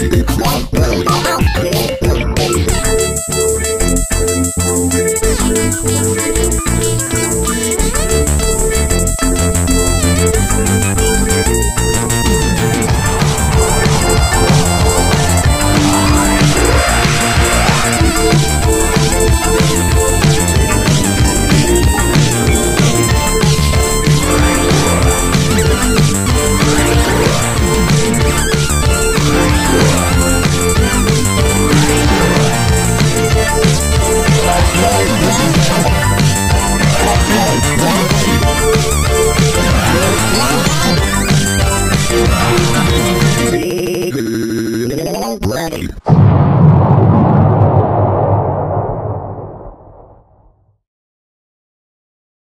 Equal Belly. Bloody.